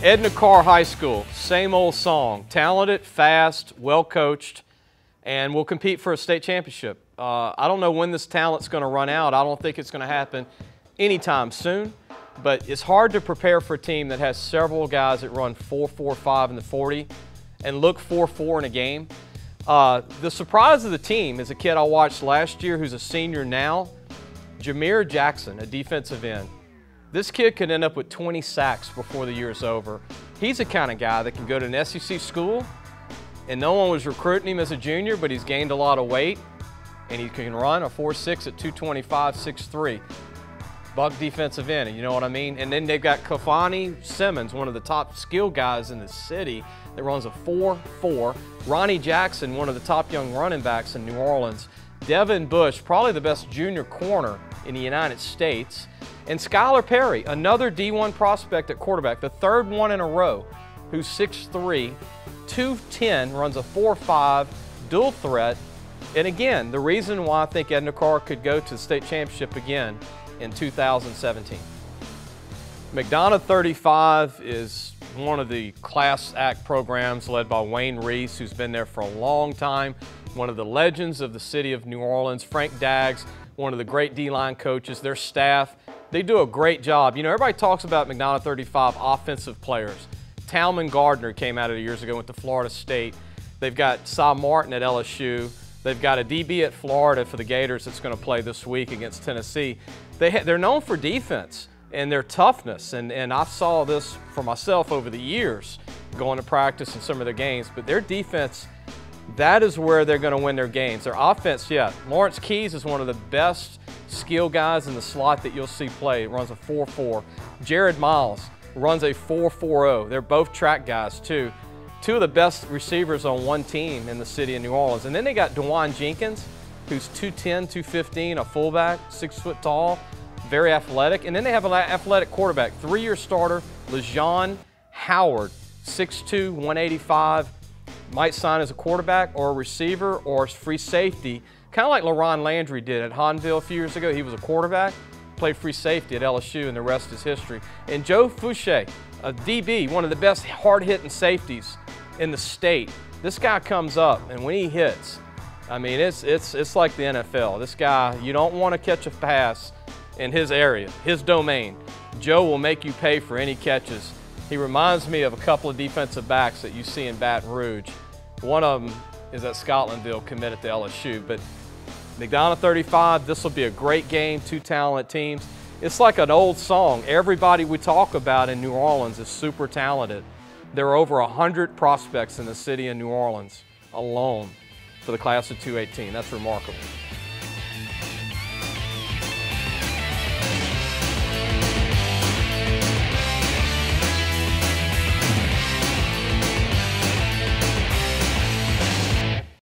Edna Karr High School, same old song. Talented, fast, well coached, and will compete for a state championship. Uh, I don't know when this talent's going to run out. I don't think it's going to happen anytime soon, but it's hard to prepare for a team that has several guys that run 4.45 in the 40 and look 4-4 in a game. Uh, the surprise of the team is a kid I watched last year who's a senior now, Jameer Jackson, a defensive end. This kid could end up with 20 sacks before the year is over. He's the kind of guy that can go to an SEC school, and no one was recruiting him as a junior, but he's gained a lot of weight, and he can run a 4.6 at 225, 6'3". Buck defensive end, you know what I mean? And then they've got Kafani Simmons, one of the top skill guys in the city, that runs a 4-4. Ronnie Jackson, one of the top young running backs in New Orleans. Devin Bush, probably the best junior corner in the United States. And Skylar Perry, another D1 prospect at quarterback, the third one in a row, who's 6'3", 210, runs a 4'5", dual threat. And again, the reason why I think Edna Karr could go to the state championship again in 2017. McDonogh 35 is one of the class act programs led by Wayne Reese, who's been there for a long time, one of the legends of the city of New Orleans. Frank Daggs, one of the great D-line coaches, their staff, they do a great job. You know, everybody talks about McDonogh 35 offensive players. Talman Gardner came out of it years ago, went to Florida State. They've got Cy Martin at LSU. They've got a DB at Florida for the Gators that's going to play this week against Tennessee. They they're known for defense and their toughness, and, and I saw this for myself over the years going to practice in some of their games, but their defense, that is where they're going to win their games. Their offense, yeah, Lawrence Keys is one of the best skill guys in the slot that you'll see play. It runs a 4-4. Jared Miles runs a 4-4-0. They're both track guys too two of the best receivers on one team in the city of New Orleans. And then they got Dewan Jenkins, who's 210, 215, a fullback, six foot tall, very athletic. And then they have an athletic quarterback, three-year starter, LeJean Howard, 6'2", 185, might sign as a quarterback or a receiver or free safety, kind of like LaRon Landry did at Hahnville a few years ago. He was a quarterback, played free safety at LSU, and the rest is history. And Joe Fouché, a DB, one of the best hard-hitting safeties in the state. This guy comes up, and when he hits, I mean, it's, it's, it's like the NFL. This guy, you don't want to catch a pass in his area, his domain. Joe will make you pay for any catches. He reminds me of a couple of defensive backs that you see in Baton Rouge. One of them is at Scotlandville, committed to LSU. But McDonogh 35, this will be a great game, two talented teams. It's like an old song. Everybody we talk about in New Orleans is super talented. There are over 100 prospects in the city of New Orleans alone for the class of 218. That's remarkable.